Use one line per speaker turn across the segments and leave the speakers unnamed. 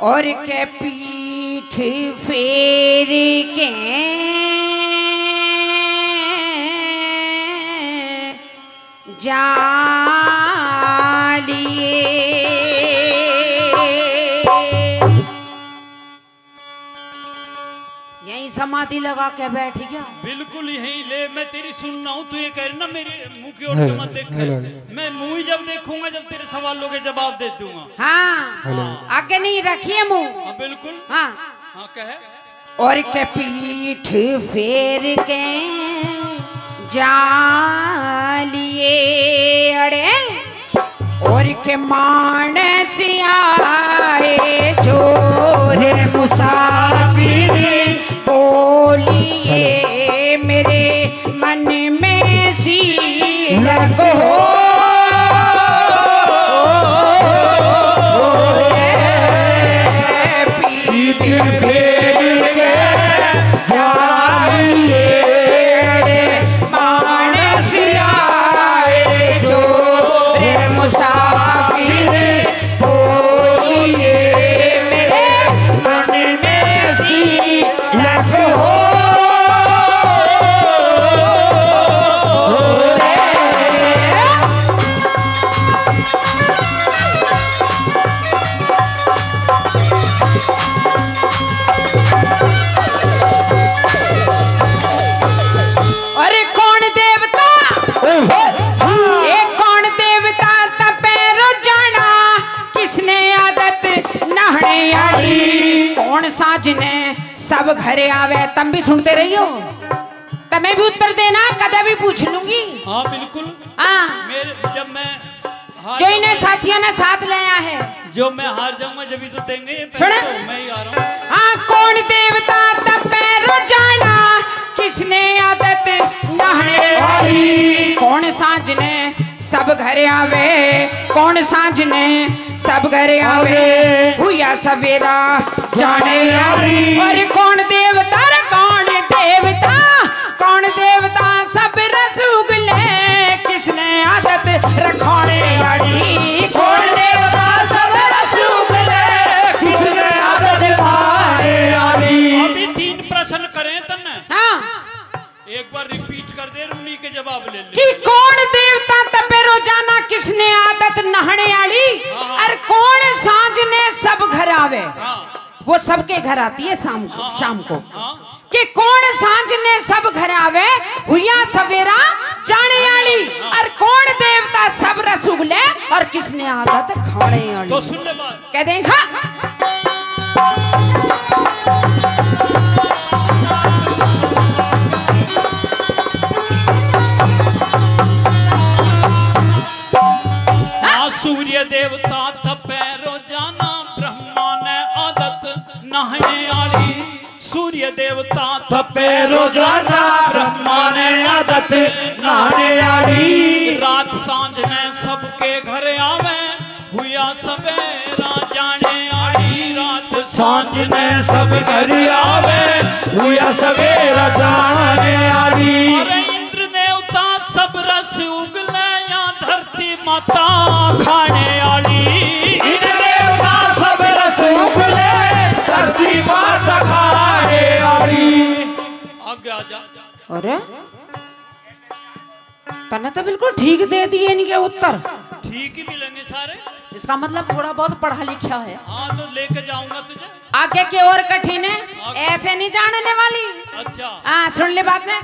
और के पीठ फेर के? जालिए समाधि लगा के बैठ गया।
बिल्कुल यही ले मैं तेरी सुनना हूँ तू ये कह रही ना मेरे मुँह की ओर से मत देख। मैं मुँह ही जब देखूँगा जब तेरे सवालों के जवाब दे दूँगा।
हाँ। आगे नहीं रखिए मुँह।
हाँ बिल्कुल।
हाँ।
हाँ कहे।
और के पीठ फेर के जालिए अड़े। और के मानस आए जोरे मुसाफिर कौन साजने सब घरे आवे तुम भी सुनते रहियो? तमें भी उत्तर देना कदा भी पूछ लूँगी।
हाँ बिल्कुल।
हाँ।
जब मैं
जो इन्हें साथियों ने साथ लाया है।
जो मैं हार जाऊँगा जब ही तो देंगे तो मैं ही आ रहा हूँ
हाँ कौन देवता तपेरो जाना किसने आदत नहने आई कौन साजने सब घरे आवे? कौन साजने सब घरे आवे। हुआ सवेरा जाने और कौन देवता रे कौन देवता? कौन देवता सब रसूगले किसने आदत रखोने वाली कौन देवता सब रसूगले किसने आदत खाने वाली
अभी तीन प्रश्न करें तन्ने।
हाँ।
एक बार रिपीट कर दे उन्हीं के जवाब ले ले।
कि कौन देवता किसने आदत नहाने आली और कौन साँझ ने सब घर आवे?
हाँ।
वो सबके घर आती है शाम को शाम को।
हाँ।
कि कौन साँझ ने सब घर आवे? हुआ सवेरा जाने आली और कौन देवता सब रस उगले और किसने आदत खाने आली?
तो सुन ले बात।
कह दें हाँ
सूर्य देवता तपे रोज़ाना ब्रह्मा ने आदत नहाने आली सूर्य देवता तपे रोज़ाना ब्रह्मा ने आदत नहाने आली रात साँझ ने सबके घर आवे हुआ सवेरा जाने आली रात साँझ ने सब घर आवे हुआ सवेरा आगे
अरे? तने तो बिल्कुल ठीक दे दिए इनके उत्तर।
ठीक ही मिलेंगे सारे।
इसका मतलब थोड़ा बहुत पढ़ा लिखा है।
हाँ तो लेके जाऊँगा तुझे।
आगे की और कठिन है। ऐसे नहीं जानने वाली।
अच्छा।
हाँ सुन ले बात में।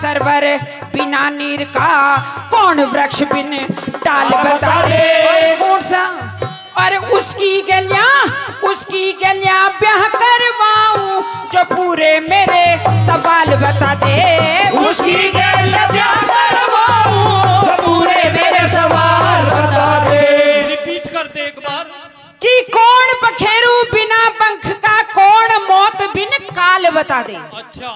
सरवर बिना नीर का कौन वृक्ष बिन डाल बता दे कौन सा? अरे उसकी गलियाँ उसकी गलियाँ ब्याह करवाऊं जो पूरे मेरे सवाल बता दे। उसकी गलियाँ ब्याह करवाऊं जो पूरे मेरे सवाल बता दे।
रिपीट कर दे एक बार।
कि कौन पखेरू बिना पंख का कौन मौत बिन काल बता दे।
अच्छा।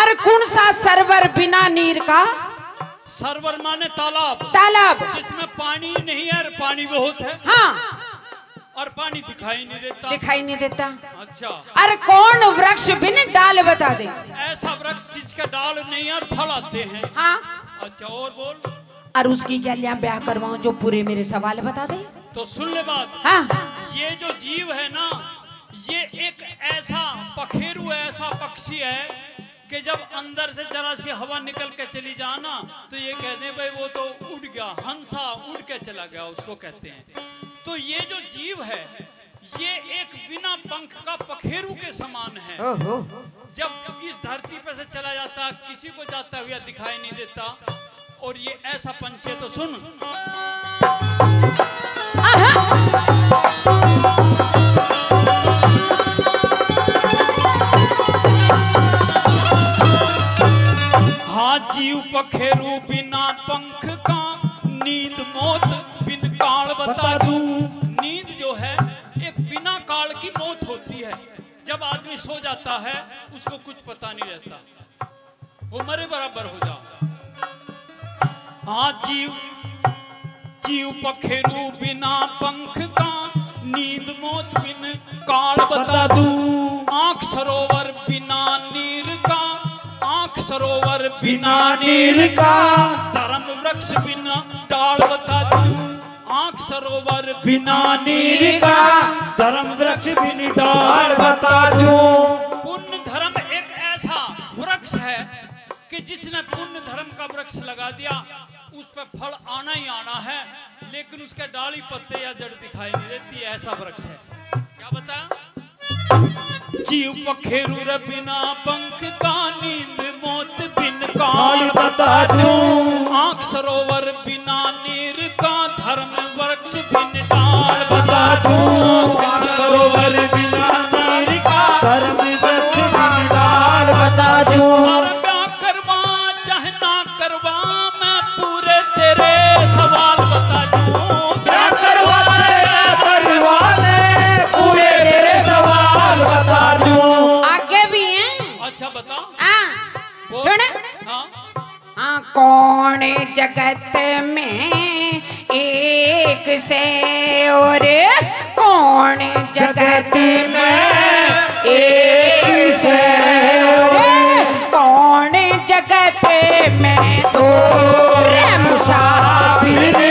और कौन सा सरवर बिना नीर का?
सरवर माने तालाब।
तालाब।
जिसमें पानी नहीं है पानी बहुत है।
हाँ।
और पानी दिखाई नहीं देता।
दिखाई नहीं देता।
अच्छा।
अरे कौन वृक्ष बिन डाल बता दे?
ऐसा वृक्ष जिसका डाल नहीं है और फल आते हैं।
हाँ।
अच्छा और बोल।
और उसकी क्या लिया? ब्याह करवाऊं जो पूरे मेरे सवाल बता दे।
तो सुन ले बात।
हाँ।
ये जो जीव है ना ये एक ऐसा पखेरु ऐसा पक्षी है कि जब अंदर से जरा सी हवा निकल के चली जाना तो ये कहते हैं भाई वो तो उड़ गया हंसा उड़ के चला गया उसको कहते हैं। तो ये जो जीव है ये एक बिना पंख का पखेरु के समान है। जब इस धरती पे से चला जाता किसी को जाता हुआ दिखाई नहीं देता और ये ऐसा पंछी है तो सुन। पखेरु बिना पंख का नींद मौत, बिन काल बता दूँ। नींद जो है, एक बिना काल की मौत होती है। जब आदमी सो जाता है, उसको कुछ पता नहीं रहता। वो मरे बराबर हो जाओ। हाँ जीव जीव पखेरु बिना पंख का नींद मौत, बिन काल बता दूँ। बिना नीर का धर्म वृक्ष बिना डाल बता दूँ। आँख सरोवर बिना नीर का धर्म वृक्ष बिन डाल बता दूँ। पुण्य धर्म एक ऐसा वृक्ष है कि जिसने पुण्य धर्म का वृक्ष लगा दिया, उस पर फल आना ही आना है, लेकिन उसके डाली पत्ते या जड़ दिखाई नहीं देती ऐसा वृक्ष है। क्या बता? जीव पखेरु बिना पंख का नींद मौत काल बता दूँ। आँख सरोवर बिना नीर का धर्म वृक्ष बिन डाल बता दूँ। सरोवर बिना नीर का धर्म वृक्ष बिन डाल बता दूँ। करवा चाहे ना करवा मैं पूरे तेरे सवाल बता दूँ।
कौन जगत में एक से और कौन जगत में एक से और कौन जगत में?
तो मुसाफिर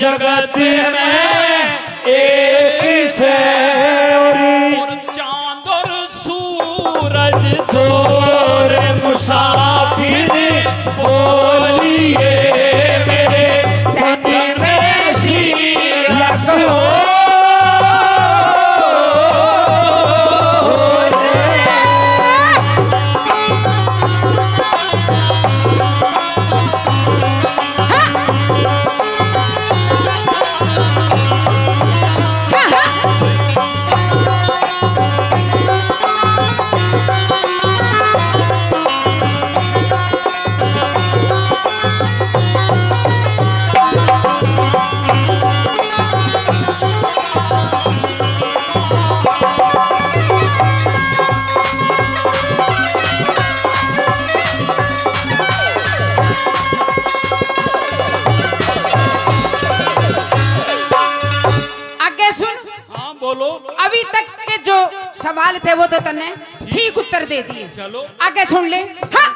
जगत में
सवाल थे वो तो तने ठीक उत्तर दे दिए।
चलो।
आगे सुन ले। हाँ।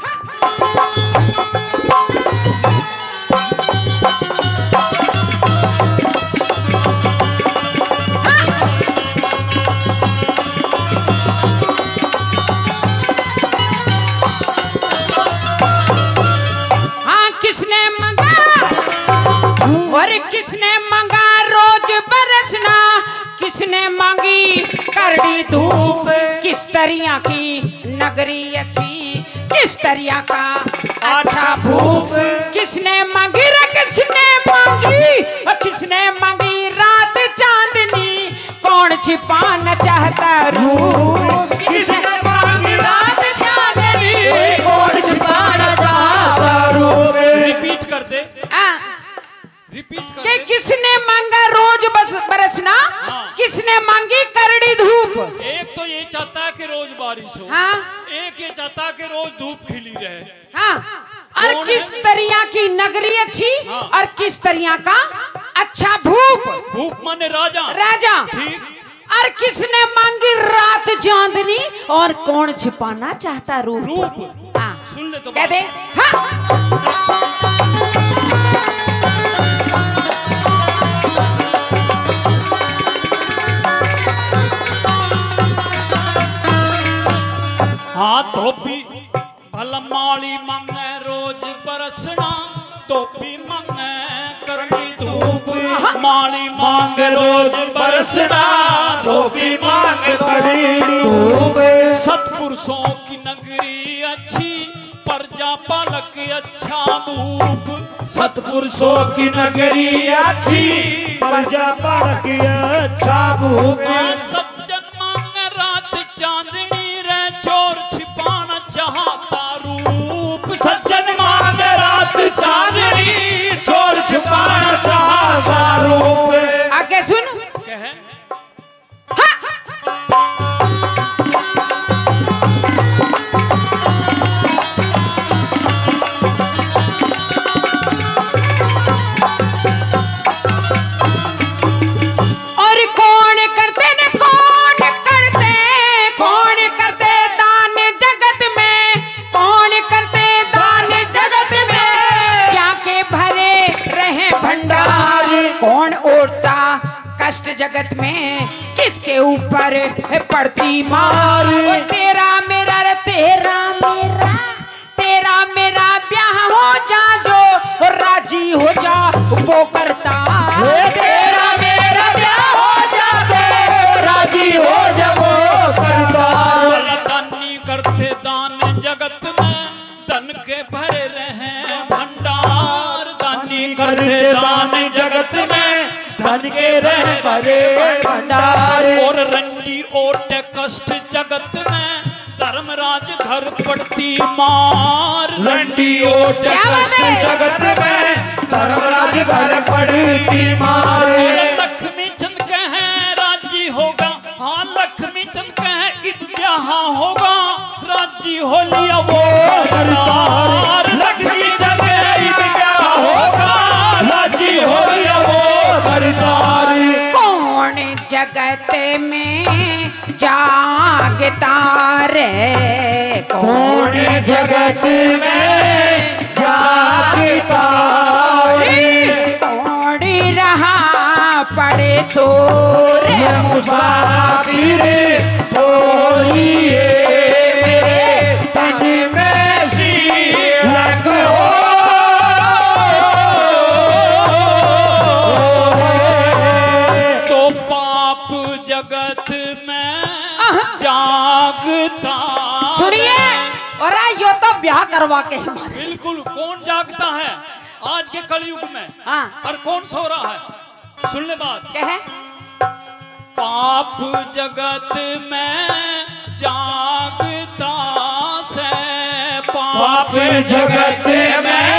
हाँ। किसने मंगा? किसने मंगा रोज बरसना? किसने मांगी करड़ी धूप। किस तरिया की नगरी अच्छी? किस तरिया का अच्छा भूप? किसने मांगी रे किसने मांगी? किसने मांगी रात चांदनी? कौन छिपाना चाहता रूप? किस तरिया का अच्छा भूप।
भूप माने राजा।
राजा। और किसने मांगी रात चांदनी? और कौन छिपाना चाहता रूप?
रूप।
हाँ।
सुन ले तो
कह दे। हाँ।
धोबी भलमाली मांगे माली मांग रोज बरसना धोबी मांग सतपुरुषों की नगरी अच्छी प्रजा पालक अच्छा मूप
सतपुरुषों की नगरी अच्छी प्रजा पालक अच्छा भूप
कष्ट जगत में किसके ऊपर पड़ती मार? तेरा मेरा रे तेरा मेरा तेरा मेरा ब्याह हो जा जो राज़ी हो जा वो करता। तेरा मेरा ब्याह हो जाते
राज़ी हो जबो करता।
दानी करते दान जगत में धन के भरे रहे भंडार। दानी करते दान जगत
धन के रह परे भंडार।
और रंडी ओटे कष्ट जगत में धर्मराज घर पड़ती मार।
लंडी ओट कष्ट जगत में धर्मराज घर पड़ती मारे।
लक्ष्मी चंद कहे राज़ी होगा। हाँ लक्ष्मी चंद कहे ब्याह होगा। राज़ी हो लिया वो।
जगत में जागता रे।
कौन जगत में जागता
कौन रहा पड़े सो
मुसाफिर बोलिए।
करवा के ही मारे।
बिल्कुल कौन जागता है आज के कलयुग में?
हाँ।
पर कौन सो रहा है? सुनने बात।
कहे।
पाप जगत में जागता से
पाप जगत में